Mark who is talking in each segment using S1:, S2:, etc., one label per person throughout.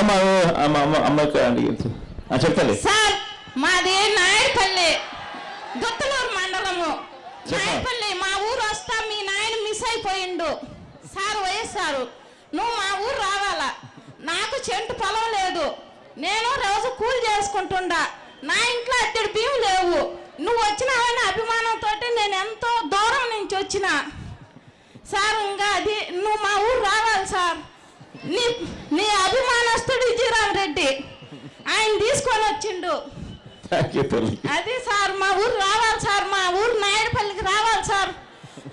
S1: అమ్మ అమ్మ అమ్మకి
S2: సార్ మాది నాయుడుపల్లి దొత్తలూరు మండలము.
S1: చెప్పు.
S2: నాయుడుపల్లి మా ఊరు వస్తా మీ నాయన మిస్ అయిపోయిండు. సార్ వైఎస్ఆర్ నువ్వు మా ఊరు రావాలా? నాకు చెంటు పొలం లేదు. నేను రోజు కూలి చేసుకుంటుండా. నా ఇంట్లో అద్దెడు బియ్యం లేవు. నువ్వు వచ్చినావని అభిమానంతో నేను ఎంతో దూరం నుంచి వచ్చిన. సార్ ఇంకా అది నువ్వు మా ఊరు రావాలి నీ నీ అభిమానస్తుడు విజయరామ్ రెడ్డి. ఆయన తీసుకొని వచ్చిండు. అది సార్ మా ఊరు రావాలి సార్ మా ఊరు నాయుడుపల్లికి రావాలి సార్.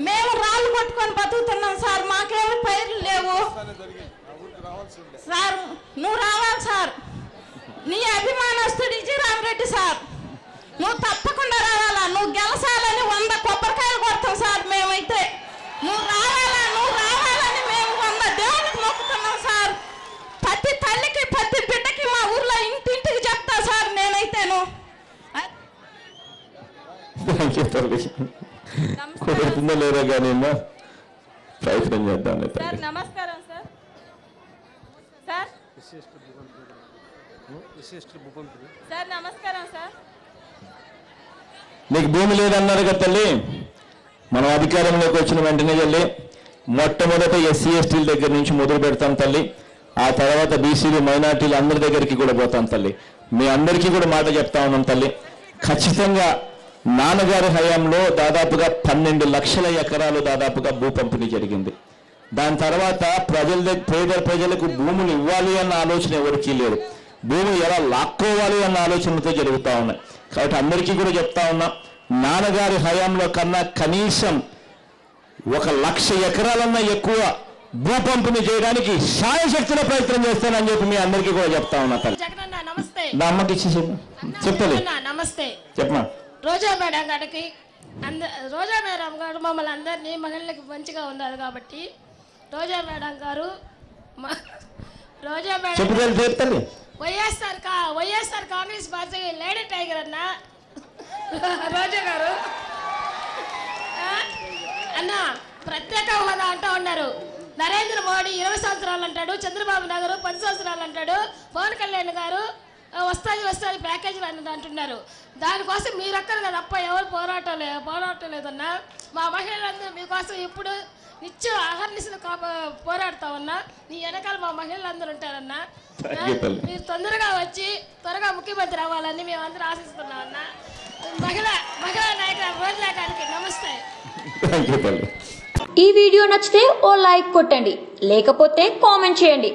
S2: మేము రాళ్ళు కొట్టుకొని బతుకుతున్నాం సార్ మాకేమి పైర్లు లేవు. సార్ నువ్వు రావాలి సార్. నీ అభిమానస్తుడు విజయరామ్ రెడ్డి సార్. నువ్వు తప్పకుండా రావాలా
S1: థ్యాంక్ యూ తల్లి కుదురుతుందో లేదో కానీ ప్రయత్నం చేద్దాం
S3: సార్ నమస్కారం సార్. సార్? సార్ నమస్కారం సార్.
S1: నీకు భూమి లేదన్నారు కదా తల్లి. మనం అధికారంలోకి వచ్చిన వెంటనే తల్లి మొట్టమొదట ఎస్సీ ఎస్టీల దగ్గర నుంచి మొదలు పెడతాం తల్లి. ఆ తర్వాత బీసీలు మైనార్టీలు అందరి దగ్గరికి కూడా పోతాం తల్లి. మీ అందరికీ కూడా మాట చెప్తా ఉన్నాం తల్లి. ఖచ్చితంగా నాన్నగారి హయాంలో దాదాపుగా పన్నెండు లక్షల ఎకరాలు దాదాపుగా భూ పంపిణీ జరిగింది. దాని తర్వాత ప్రజల పేద ప్రజలకు భూములు ఇవ్వాలి అన్న ఆలోచన ఎవరికీ లేదు. భూమి ఎలా లాక్కోవాలి అన్న ఆలోచనతో జరుగుతా ఉన్నాయి. కాబట్టి అందరికీ కూడా చెప్తా ఉన్నా నాన్నగారి హయాంలో కన్నా కనీసం ఒక లక్ష ఎకరాలన్నా ఎక్కువ భూ పంపిణీ చేయడానికి సాయశక్తిలో ప్రయత్నం చేస్తానని చెప్పి మీ అందరికీ కూడా చెప్తా ఉన్నా తల్లి. నా అమ్మకి ఇచ్చేసి చెప్తాలి
S4: నమస్తే.
S1: చెప్పమా?
S4: రోజా మేడం గారికి అంద రోజా మేడం గారు మమ్మల్ని అందరినీ మహిళలకు మంచిగా ఉన్నారు కాబట్టి రోజా మేడం గారు మ- రోజా మేడం వైఎస్ఆర్ కా YSR Congress party lady tiger అన్న. రోజా గారు? అన్న ప్రత్యేక హోదా అంటూ ఉన్నారు. నరేంద్ర మోడీ ఇరవై సంవత్సరాలు అంటాడు చంద్రబాబు నాయుడు పది సంవత్సరాలు అంటాడు పవన్ కళ్యాణ్ గారు వస్తాయి వస్తాయి ప్యాకేజీలు అని అంటున్నారు. దానికోసం మీరొక్కరు కదా తప్ప ఎవరు పోరాటం లే పోరాటం లేదన్నా. మా మహిళలందరూ మీకోసం ఇప్పుడు నిత్యం అహర్నిశలు కాపా పోరాడుతా ఉన్నా. నీ వెనకాల మా మహిళలందరూ ఉంటారన్నా. మీరు తొందరగా వచ్చి త్వరగా ముఖ్యమంత్రి అవ్వాలని మేమందరం ఆశిస్తున్నాం అన్న మహిళ మహిళా నాయకుల రోజుల గారికి నమస్తే
S5: ఈ వీడియో నచ్చితే ఓ లైక్ కొట్టండి. లేకపోతే కామెంట్ చేయండి.